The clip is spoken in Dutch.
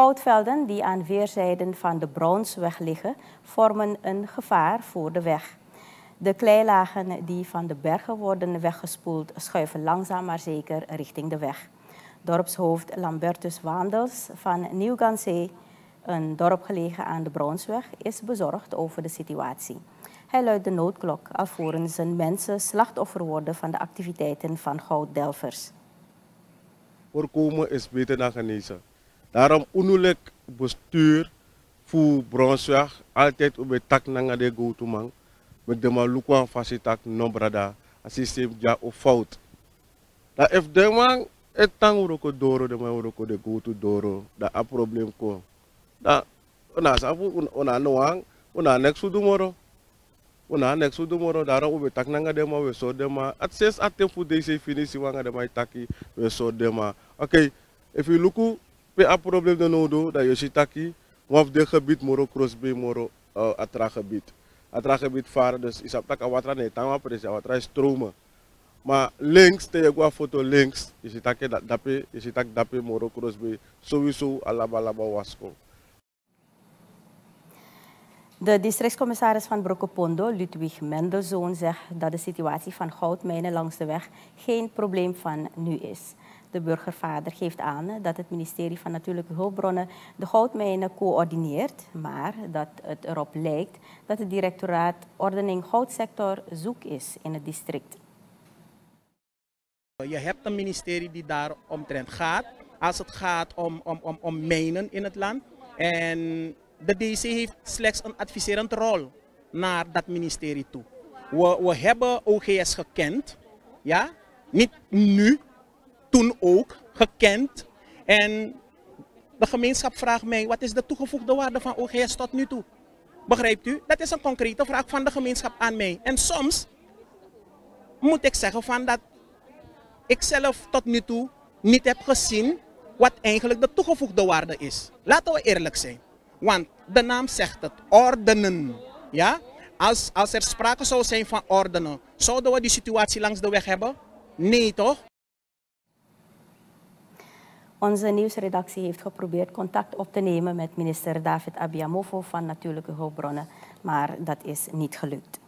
goudvelden die aan weerszijden van de Brownsweg liggen, vormen een gevaar voor de weg. De kleilagen die van de bergen worden weggespoeld schuiven langzaam maar zeker richting de weg. Dorpshoofd Lambertus Wandels van Nieuwganzee, een dorp gelegen aan de Brownsweg, is bezorgd over de situatie. Hij luidt de noodklok alvorens zijn mensen slachtoffer worden van de activiteiten van gouddelvers. Voorkomen is beter dan genezen. daarom unulik bostur fu bronswah altet ube tak nangade goutumang medema lukuan fasi tak nombrada asisem ja o fout. Da ef demang etang uroko doro dema uroko de goutu doro da a problem ko. Da ona safu ona noang ona nek sudumoro una next udu moro dara ube tak nanga dema we so dema at says at tempo they say finish wanga dema itaki we so dema okay if you look pe a probleem de nodo dat je ziet taki of de gebied moro crossbay moro uh, atra gebied atra gebied varen dus is op tak watra ne tama presi watra stromen maar links te je foto links je ziet taki dat dape je tak dape moro crossbay sowieso alaba laba wasko De districtscommissaris van Brokkepondo, Ludwig Mendelzoon, zegt dat de situatie van goudmijnen langs de weg geen probleem van nu is. De burgervader geeft aan dat het ministerie van Natuurlijke Hulpbronnen de goudmijnen coördineert, maar dat het erop lijkt dat het directoraat Ordening Goudsector zoek is in het district. Je hebt een ministerie die daar omtrent gaat, als het gaat om, om, om, om mijnen in het land. En de DC heeft slechts een adviserende rol naar dat ministerie toe. We, we hebben OGS gekend, ja, niet nu, toen ook gekend. En de gemeenschap vraagt mij, wat is de toegevoegde waarde van OGS tot nu toe? Begrijpt u? Dat is een concrete vraag van de gemeenschap aan mij. En soms moet ik zeggen van dat ik zelf tot nu toe niet heb gezien wat eigenlijk de toegevoegde waarde is. Laten we eerlijk zijn. Want de naam zegt het, ordenen. Ja? Als, als er sprake zou zijn van ordenen, zouden we die situatie langs de weg hebben? Nee toch? Onze nieuwsredactie heeft geprobeerd contact op te nemen met minister David Abiamofo van Natuurlijke Hulpbronnen, maar dat is niet gelukt.